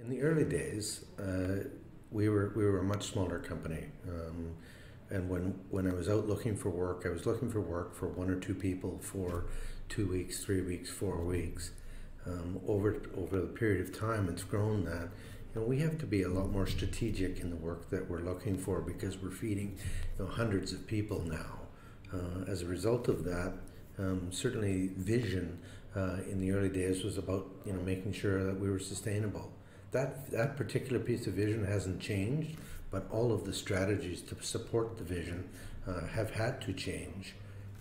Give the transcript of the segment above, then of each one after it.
In the early days, uh, we were we were a much smaller company, um, and when when I was out looking for work, I was looking for work for one or two people for two weeks, three weeks, four weeks. Um, over over the period of time, it's grown that you know we have to be a lot more strategic in the work that we're looking for because we're feeding you know, hundreds of people now. Uh, as a result of that, um, certainly vision uh, in the early days was about you know making sure that we were sustainable that that particular piece of vision hasn't changed, but all of the strategies to support the vision uh, have had to change.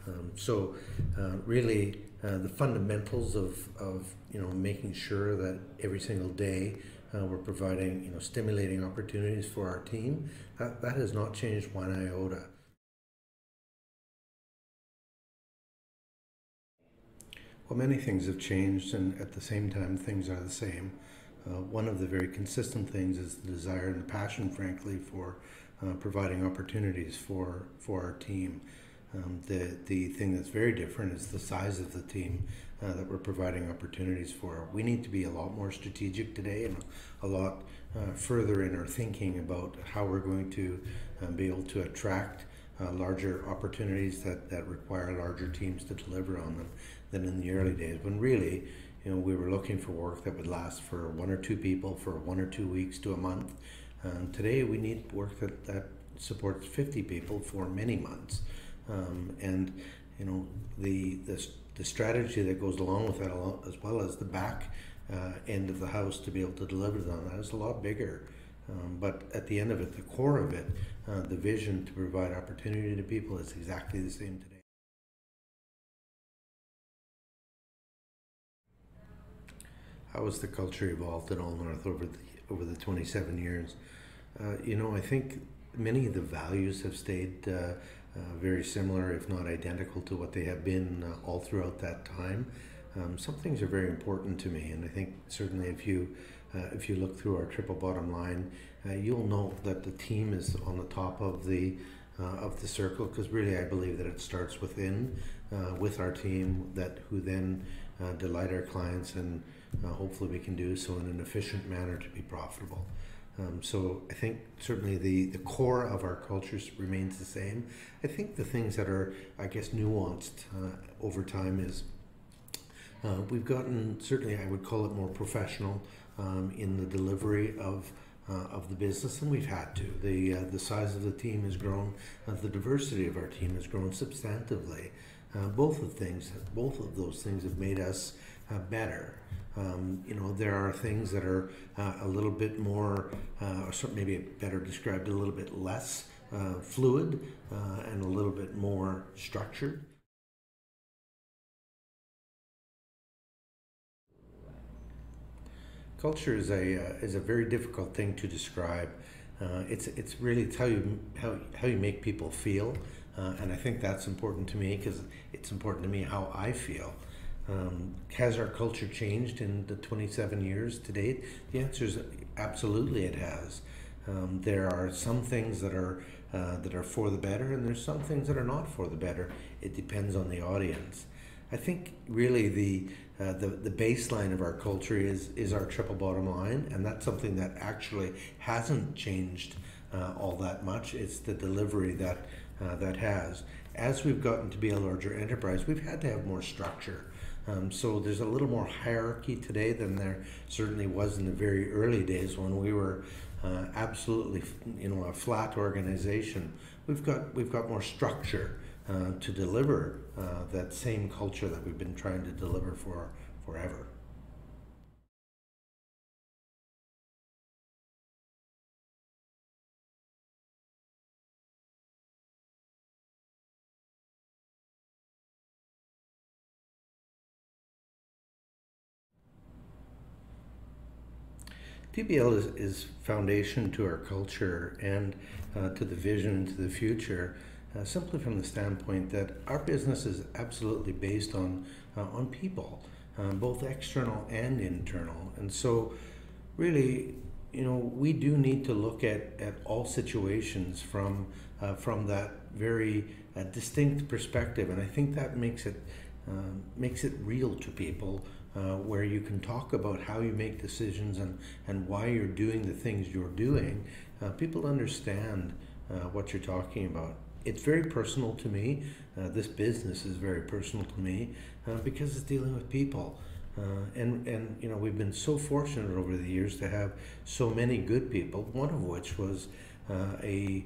Um, so, uh, really, uh, the fundamentals of, of you know making sure that every single day uh, we're providing you know stimulating opportunities for our team that, that has not changed one iota. Well, many things have changed, and at the same time, things are the same. Uh, one of the very consistent things is the desire and the passion, frankly, for uh, providing opportunities for for our team. Um, the the thing that's very different is the size of the team uh, that we're providing opportunities for. We need to be a lot more strategic today and a lot uh, further in our thinking about how we're going to um, be able to attract uh, larger opportunities that, that require larger teams to deliver on them than in the early days. When really you know, we were looking for work that would last for one or two people for one or two weeks to a month. Um, today, we need work that, that supports 50 people for many months. Um, and, you know, the, the, the, strategy that goes along with that, as well as the back uh, end of the house to be able to deliver on that, is a lot bigger. Um, but at the end of it, the core of it, uh, the vision to provide opportunity to people is exactly the same today. How has the culture evolved at Allnorth over the over the 27 years? Uh, you know, I think many of the values have stayed uh, uh, very similar, if not identical, to what they have been uh, all throughout that time. Um, some things are very important to me, and I think certainly if you uh, if you look through our triple bottom line, you'll know that the team is on the top of the of the circle because really I believe that it starts within with our team that who then delight our clients and uh, hopefully, we can do so in an efficient manner to be profitable. Um, so I think certainly the, the core of our cultures remains the same. I think the things that are, I guess, nuanced uh, over time is uh, we've gotten certainly I would call it more professional um, in the delivery of uh, of the business, and we've had to. The uh, the size of the team has grown, uh, the diversity of our team has grown substantively. Uh, both of things, both of those things have made us uh, better. Um, you know, there are things that are uh, a little bit more, uh, or maybe better described, a little bit less uh, fluid uh, and a little bit more structured. Culture is a is a very difficult thing to describe. It's it's really how you how, how you make people feel, and I think that's important to me because it's important to me how I feel. Um, has our culture changed in the 27 years to date? The answer is absolutely it has. Um, there are some things that are uh, that are for the better, and there's some things that are not for the better. It depends on the audience. I think really the uh, the, the baseline of our culture is is our triple bottom line, and that's something that actually hasn't changed uh, all that much. It's the delivery that uh, that has. As we've gotten to be a larger enterprise, we've had to have more structure. Um, so there's a little more hierarchy today than there certainly was in the very early days when we were uh, absolutely, you know, a flat organization. We've got we've got more structure uh, to deliver uh, that same culture that we've been trying to deliver for forever. TBL is, is foundation to our culture and uh, to the vision to the future, uh, simply from the standpoint that our business is absolutely based on uh, on people, um, both external and internal. And so, really, you know, we do need to look at, at all situations from uh, from that very uh, distinct perspective, and I think that makes it um, makes it real to people uh, where you can talk about how you make decisions and, and why you're doing the things you're doing, uh, people understand uh, what you're talking about. It's very personal to me. Uh, this business is very personal to me uh, because it's dealing with people. Uh, and, and, you know, we've been so fortunate over the years to have so many good people, one of which was a,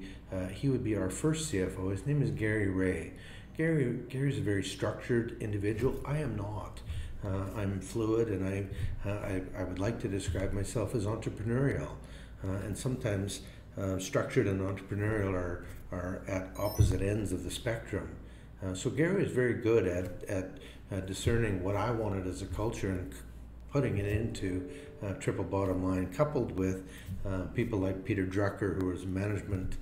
he would be our first CFO. His name is Gary Ray. Gary Gary's a very structured individual. I am not. Uh, I'm fluid, and I, uh, I, I would like to describe myself as entrepreneurial. Uh, and sometimes uh, structured and entrepreneurial are are at opposite ends of the spectrum. Uh, so Gary is very good at at discerning what I wanted as a culture and putting it into triple bottom line, coupled with people like Peter Drucker, who a management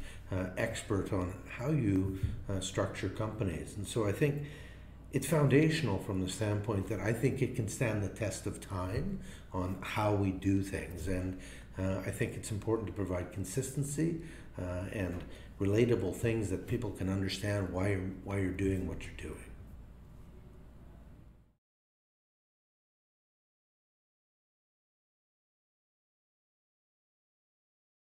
expert on how you structure companies. And so I think it's foundational from the standpoint that I think it can stand the test of time on how we do things. And uh, I think it's important to provide consistency uh, and relatable things that people can understand why you're, why you're doing what you're doing.